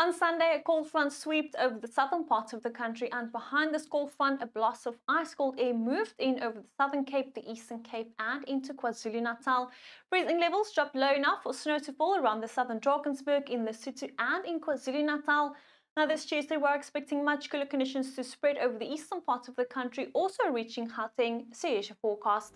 On Sunday, a cold front swept over the southern part of the country, and behind this cold front, a blast of ice cold air moved in over the southern Cape, the eastern Cape, and into KwaZulu Natal. Freezing levels dropped low enough for snow to fall around the southern Drakensberg, in Lesotho, and in KwaZulu Natal. Now, this Tuesday, we're expecting much cooler conditions to spread over the eastern part of the country, also reaching Gauteng, Siesha forecast.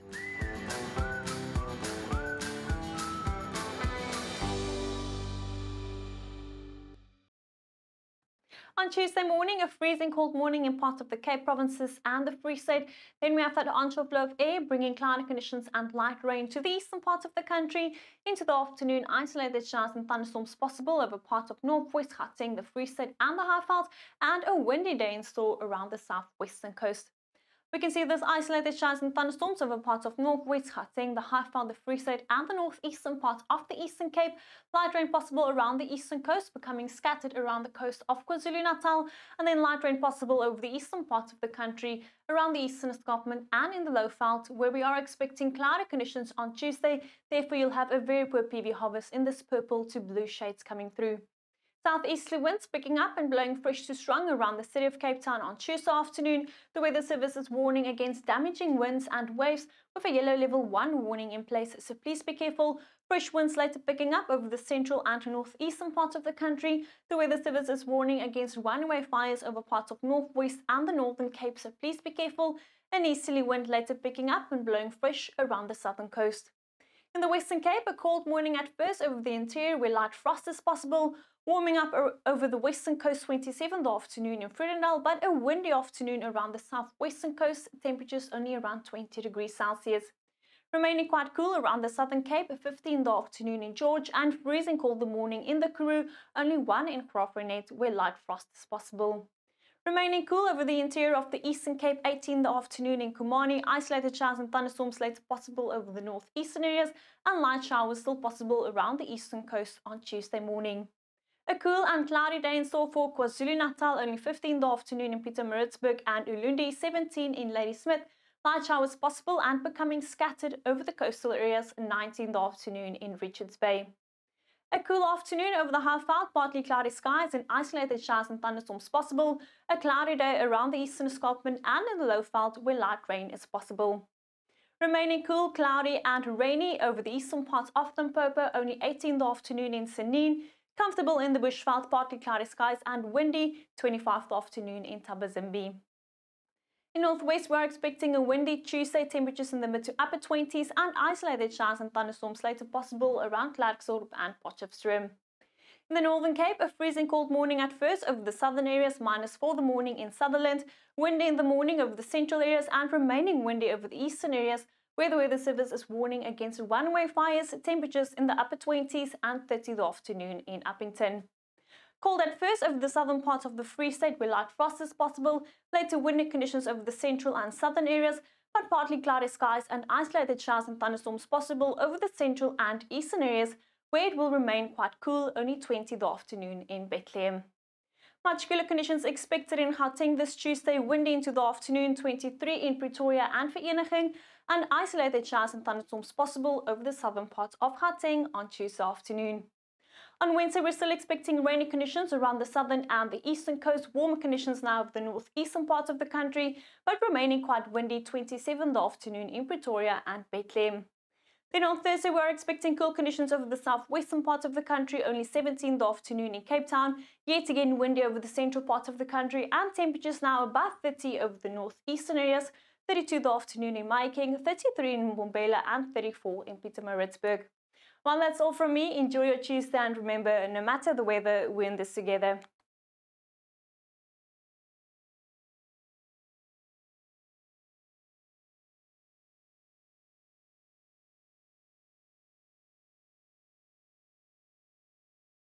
On Tuesday morning, a freezing cold morning in parts of the Cape provinces and the Free State. Then we have that onshore flow of air bringing cloudy conditions and light rain to the eastern parts of the country. Into the afternoon, isolated showers and thunderstorms possible over parts of northwest Gauteng, the Free State and the Highveld, and a windy day in store around the southwestern coast. We can see there's isolated showers and thunderstorms over parts of northwest Gauteng, the Highveld, the Free State and the northeastern parts of the Eastern Cape. Light rain possible around the eastern coast, becoming scattered around the coast of KwaZulu-Natal, and then light rain possible over the eastern parts of the country, around the eastern escarpment and in the low Lowveld, where we are expecting cloudy conditions on Tuesday. Therefore, you'll have a very poor PV harvest in this purple to blue shades coming through. Southeasterly winds picking up and blowing fresh to strong around the city of Cape Town on Tuesday afternoon. The Weather Service is warning against damaging winds and waves with a yellow level 1 warning in place, so please be careful. Fresh winds later picking up over the central and northeastern parts of the country. The Weather Service is warning against runaway fires over parts of northwest and the northern Cape, so please be careful. An easterly wind later picking up and blowing fresh around the southern coast. In the Western Cape, a cold morning at first over the interior where light frost is possible, warming up over the western coast 27th afternoon in Vredendal, but a windy afternoon around the southwestern coast, temperatures only around 20 degrees Celsius. Remaining quite cool around the southern Cape, 15th afternoon in George, and freezing cold the morning in the Karoo, only one in Graaff-Reinet where light frost is possible. Remaining cool over the interior of the Eastern Cape, 18 the afternoon in Komani, isolated showers and thunderstorms later possible over the northeastern areas, and light showers still possible around the eastern coast on Tuesday morning. A cool and cloudy day in store for KwaZulu-Natal, only 15 the afternoon in Pietermaritzburg and Ulundi, 17 in Ladysmith. Light showers possible and becoming scattered over the coastal areas, 19 the afternoon in Richards Bay. A cool afternoon over the Highveld, partly cloudy skies and isolated showers and thunderstorms possible. A cloudy day around the eastern escarpment and in the Lowveld where light rain is possible. Remaining cool, cloudy and rainy over the eastern parts of Limpopo, only 18 the afternoon in Tzaneen. Comfortable in the Bushveld, partly cloudy skies and windy, 25th afternoon in Thabazimbi. In Northwest, we're expecting a windy Tuesday, temperatures in the mid to upper 20s and isolated showers and thunderstorms later possible around Klerksdorp and Potchefstroom. In the Northern Cape, a freezing cold morning at first over the southern areas, minus 4 the morning in Sutherland, windy in the morning over the central areas and remaining windy over the eastern areas, where the Weather Service is warning against runaway fires, temperatures in the upper 20s and 30 the afternoon in Upington. Cold at first over the southern parts of the Free State where light frost is possible, later windy conditions over the central and southern areas, but partly cloudy skies and isolated showers and thunderstorms possible over the central and eastern areas where it will remain quite cool, only 20 the afternoon in Bethlehem. Much cooler conditions expected in Gauteng this Tuesday, windy into the afternoon, 23 in Pretoria and Vereeniging, and isolated showers and thunderstorms possible over the southern part of Gauteng on Tuesday afternoon. On Wednesday, we're still expecting rainy conditions around the southern and the eastern coast, warmer conditions now of the northeastern parts of the country, but remaining quite windy 27 the afternoon in Pretoria and Bethlehem. Then on Thursday, we're expecting cool conditions over the southwestern part of the country, only 17 the afternoon in Cape Town, yet again windy over the central part of the country, and temperatures now above 30 over the northeastern areas, 32 the afternoon in Mahikeng, 33 in Mbombela, and 34 in Pietermaritzburg. Well, that's all from me. Enjoy your Tuesday and remember, no matter the weather, we're in this together.